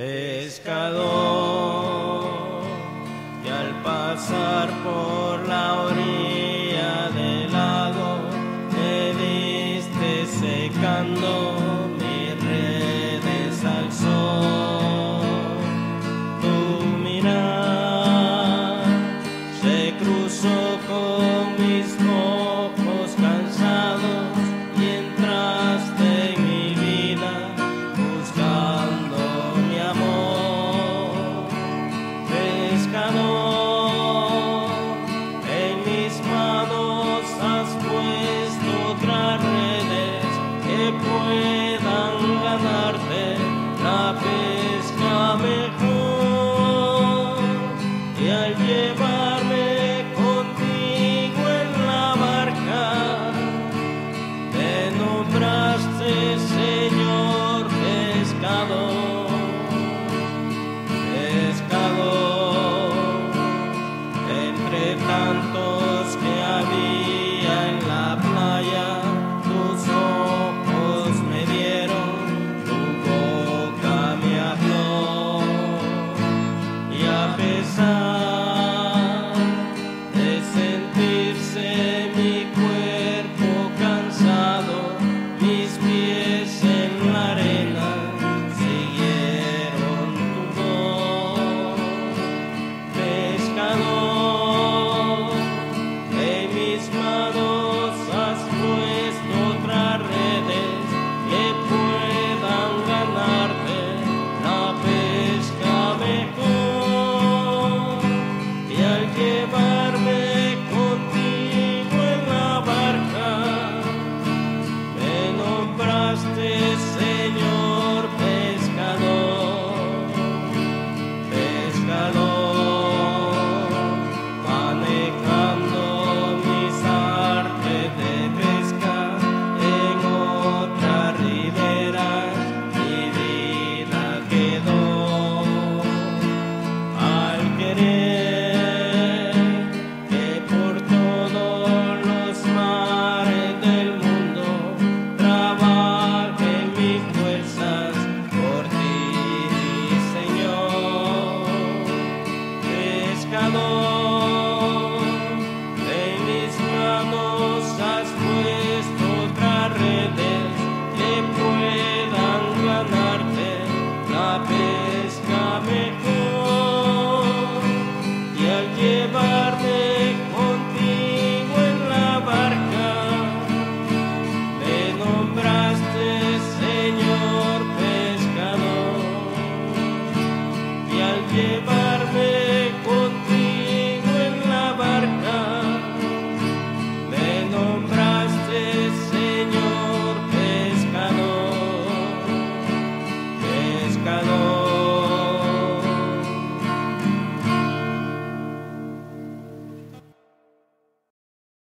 pescador. puedan ganarte la pesca mejor. me. Que por todos los mares del mundo trabaje mis fuerzas por ti, Señor. Pescador, en mis manos has puesto otras redes que puedan ganarte la pescadora.